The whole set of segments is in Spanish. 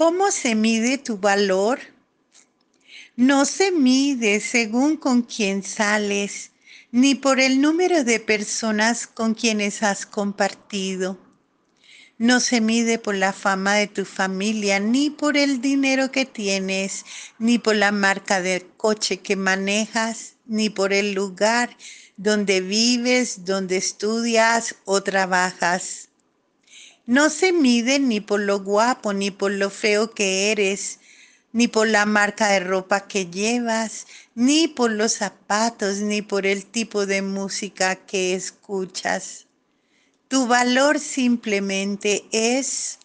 ¿Cómo se mide tu valor? No se mide según con quién sales, ni por el número de personas con quienes has compartido. No se mide por la fama de tu familia, ni por el dinero que tienes, ni por la marca del coche que manejas, ni por el lugar donde vives, donde estudias o trabajas. No se mide ni por lo guapo, ni por lo feo que eres, ni por la marca de ropa que llevas, ni por los zapatos, ni por el tipo de música que escuchas. Tu valor simplemente es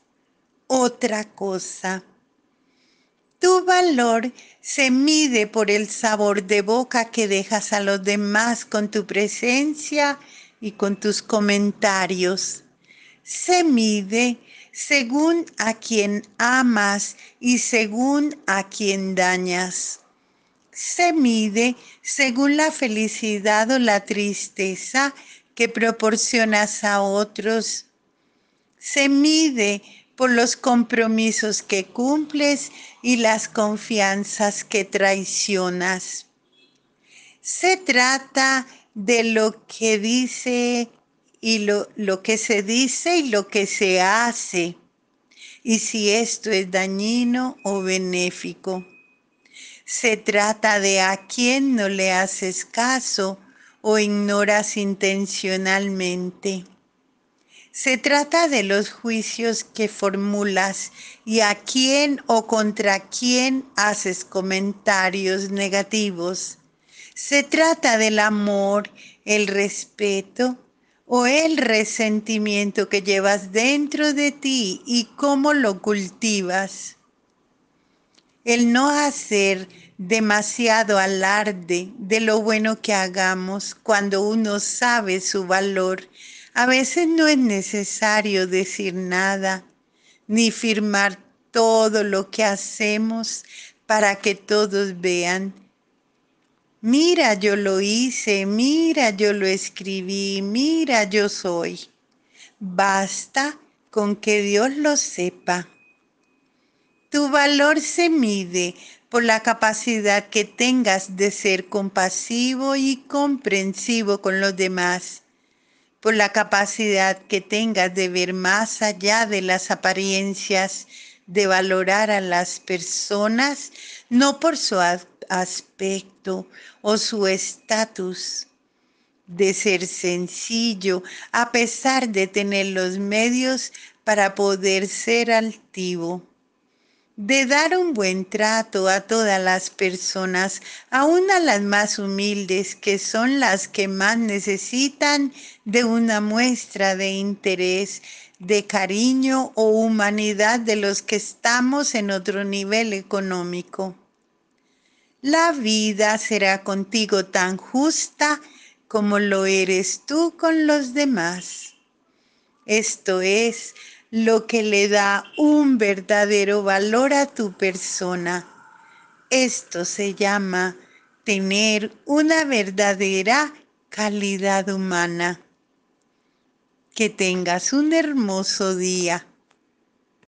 otra cosa. Tu valor se mide por el sabor de boca que dejas a los demás con tu presencia y con tus comentarios se mide según a quien amas y según a quien dañas. Se mide según la felicidad o la tristeza que proporcionas a otros. Se mide por los compromisos que cumples y las confianzas que traicionas. Se trata de lo que dice y lo, lo que se dice y lo que se hace, y si esto es dañino o benéfico. Se trata de a quién no le haces caso o ignoras intencionalmente. Se trata de los juicios que formulas y a quién o contra quién haces comentarios negativos. Se trata del amor, el respeto o el resentimiento que llevas dentro de ti y cómo lo cultivas. El no hacer demasiado alarde de lo bueno que hagamos cuando uno sabe su valor. A veces no es necesario decir nada ni firmar todo lo que hacemos para que todos vean Mira, yo lo hice, mira, yo lo escribí, mira, yo soy. Basta con que Dios lo sepa. Tu valor se mide por la capacidad que tengas de ser compasivo y comprensivo con los demás, por la capacidad que tengas de ver más allá de las apariencias, de valorar a las personas, no por su aspecto o su estatus de ser sencillo a pesar de tener los medios para poder ser altivo, de dar un buen trato a todas las personas, aun a las más humildes, que son las que más necesitan de una muestra de interés, de cariño o humanidad de los que estamos en otro nivel económico la vida será contigo tan justa como lo eres tú con los demás. Esto es lo que le da un verdadero valor a tu persona. Esto se llama tener una verdadera calidad humana. Que tengas un hermoso día.